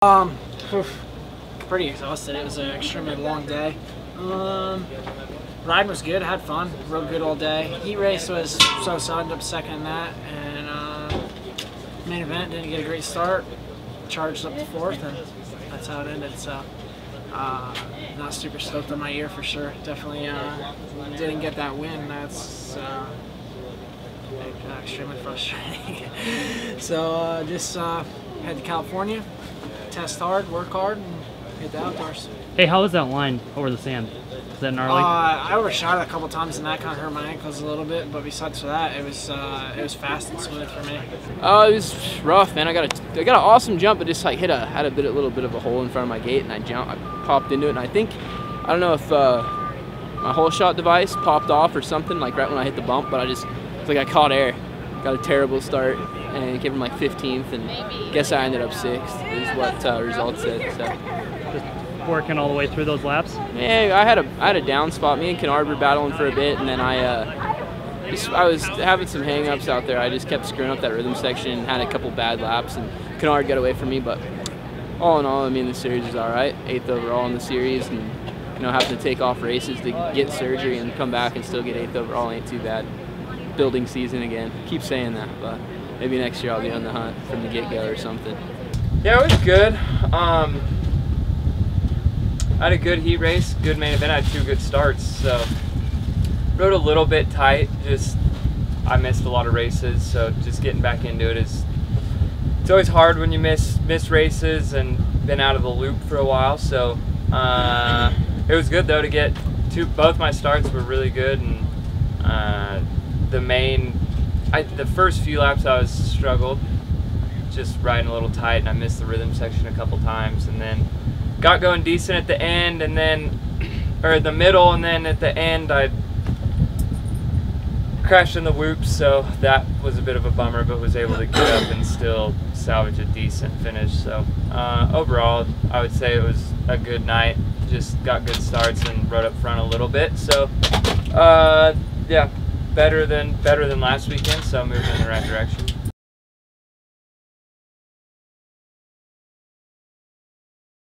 Um, pretty exhausted. It was an extremely long day. Um, riding was good. Had fun. Rode good all day. Heat race was so-so. Ended up second in that, and uh, main event didn't get a great start. Charged up to fourth, and that's how it ended. So. Uh, not super stoked on my year for sure. Definitely uh, didn't get that win. That's uh, extremely frustrating. so uh, just uh, head to California, test hard, work hard, and hit the outdoors. Hey, how was that line over the sand? Is that gnarly? Uh, I overshot it a couple times, and that kind of hurt my ankles a little bit. But besides for that, it was uh, it was fast and smooth for me. Uh, it was rough, man. I got a I got an awesome jump, but just like hit a had a bit a little bit of a hole in front of my gate, and I jumped, I popped into it, and I think I don't know if uh, my hole shot device popped off or something like right when I hit the bump, but I just it's like I caught air, got a terrible start, and gave him like 15th, and guess I ended up sixth. Is what uh, results said. So. Just working all the way through those laps? Yeah, I had a I had a down spot. Me and Canard were battling for a bit, and then I uh, just, I was having some hangups out there. I just kept screwing up that rhythm section, had a couple bad laps, and Canard got away from me. But all in all, I mean the series is all right. Eighth overall in the series, and you know having to take off races to get surgery and come back and still get eighth overall ain't too bad. Building season again. Keep saying that, but maybe next year I'll be on the hunt from the get go or something. Yeah, it was good. Um, I had a good heat race, good main event. I had two good starts, so rode a little bit tight. Just I missed a lot of races, so just getting back into it is it's always hard when you miss miss races and been out of the loop for a while. So uh, it was good though to get two. Both my starts were really good, and uh, the main, I, the first few laps I was struggled, just riding a little tight, and I missed the rhythm section a couple times, and then got going decent at the end, and then, or the middle, and then at the end I crashed in the whoops, so that was a bit of a bummer, but was able to get up and still salvage a decent finish. So uh, overall, I would say it was a good night. Just got good starts and rode up front a little bit. So uh, yeah, better than better than last weekend. So moving in the right direction.